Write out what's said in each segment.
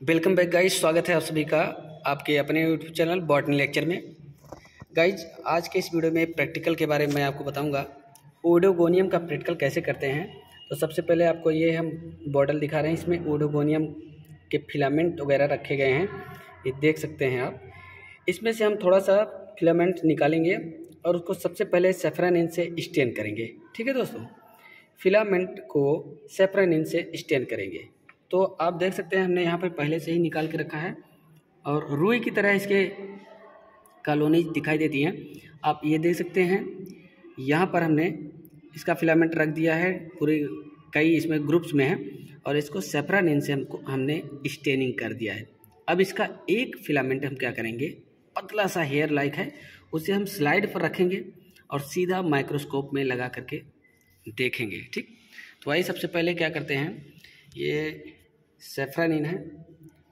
Welcome back guys स्वागत है आप सभी का आपके अपने यूट्यूब चैनल बॉटनी लेक्चर में। गाइज़ आज के इस वीडियो में प्रैक्टिकल के बारे में मैं आपको बताऊँगा। ओडोगोनियम का प्रैक्टिकल कैसे करते हैं? तो सबसे पहले आपको ये हम बॉटल दिखा रहे हैं, इसमें ओडोगोनियम के फिलामेंट वगैरह रखे गए हैं। ये देख सकते हैं आप। इसमें से हम थोड़ा सा फिलामेंट निकालेंगे और उसको सबसे पहले सेफ्रानिन से स्टेन करेंगे। ठीक है दोस्तों? फिलामेंट को सेफ्रानिन से स्टेन करेंगे। तो आप देख सकते हैं, हमने यहाँ पर पहले से ही निकाल के रखा है और रुई की तरह इसके कॉलोनी दिखाई देती हैं। आप ये देख सकते हैं, यहाँ पर हमने इसका फिलामेंट रख दिया है, पूरे कई इसमें ग्रुप्स में है और इसको सेपरानिन से हमको, हमने स्टेनिंग कर दिया है। अब इसका एक फिलामेंट हम क्या करेंगे, पतला सा हेयर लाइक है, उसे हम स्लाइड पर रखेंगे और सीधा माइक्रोस्कोप में लगा करके देखेंगे, ठीक? तो वही सबसे पहले क्या करते हैं, ये सेफ्रानिन है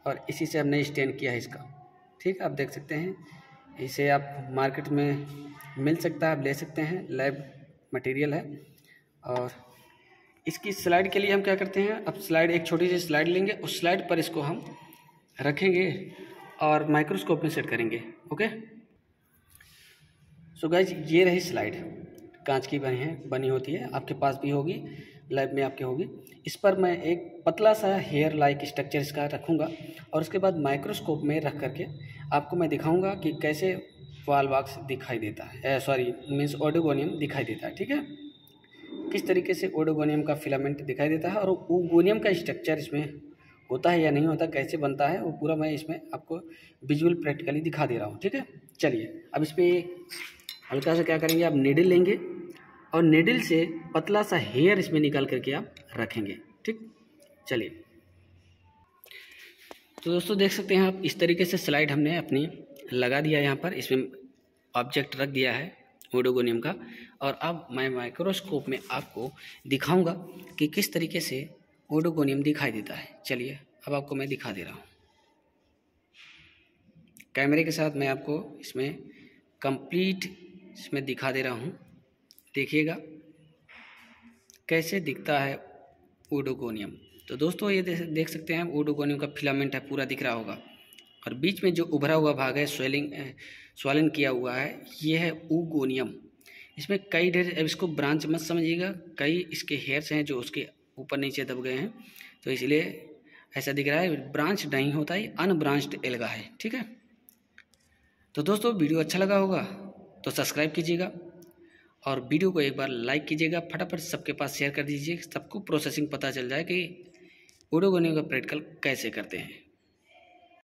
और इसी से हमने स्टेन किया है इसका। ठीक, आप देख सकते हैं। इसे आप मार्केट में मिल सकता है, आप ले सकते हैं। लैब मटेरियल है। और इसकी स्लाइड के लिए हम क्या करते हैं, अब स्लाइड, एक छोटी सी स्लाइड लेंगे। उस स्लाइड पर इसको हम रखेंगे और माइक्रोस्कोप में सेट करेंगे। ओके? सो गाइज़ ये रही स्लाइड। कांच की बनी है, बनी होती है। आपके पास भी होगी। लैब में आपके होगी। इस पर मैं एक पतला सा हेयर लाइक स्ट्रक्चर इसका रखूँगा और उसके बाद माइक्रोस्कोप में रख करके आपको मैं दिखाऊँगा कि कैसे वाल वाक्स दिखाई देता है। सॉरी मीन्स ओडोगोनियम दिखाई देता है, ठीक है? किस तरीके से ओडोगोनियम का फिलामेंट दिखाई देता है और ओगोनियम का स्ट्रक्चर इसमें होता है या नहीं होता, कैसे बनता है, वो पूरा मैं इसमें आपको विजुअल प्रैक्टिकली दिखा दे रहा हूँ, ठीक है? चलिए, अब इस पर हल्का सा क्या करेंगे, आप नीडल लेंगे। और नेडल से पतला सा हेयर इसमें निकाल करके आप रखेंगे, ठीक? चलिए। तो दोस्तों, देख सकते हैं आप, इस तरीके से स्लाइड हमने अपनी लगा दिया यहाँ पर। इसमें ऑब्जेक्ट रख दिया है ओडोगोनियम का। और अब मैं माइक्रोस्कोप में आपको दिखाऊँगा कि किस तरीके से ओडोगोनियम दिखाई देता है। चलिए, अब आपको मैं दिखा दे रहा हूँ। कैमरे के साथ मैं आपको इसमें कंप्लीट इसमें दिखा दे रहा हूँ। देखिएगा। कैसे दिखता है ओडोगोनियम तो दोस्तों ये देख सकते हैं ओडोगोनियम का फिलामेंट है, पूरा दिख रहा होगा। और बीच में जो उभरा हुआ भाग है, स्वेलिंग स्वालन किया हुआ है, ये है ऊगोनियम इसमें कई ढेर, अब इसको ब्रांच मत समझिएगा, कई इसके हेयर्स हैं जो उसके ऊपर नीचे दब गए हैं तो इसलिए ऐसा दिख रहा है, ब्रांच नहीं होता है अनब्रांच्ड एल्गा है, ठीक है? तो दोस्तों वीडियो अच्छा लगा होगा तो सब्सक्राइब कीजिएगा। और वीडियो को एक बार लाइक कीजिएगा, फटाफट सबके पास शेयर कर दीजिए, सबको प्रोसेसिंग पता चल जाए कि ओडोगोनियो का प्रैक्टिकल कैसे करते हैं।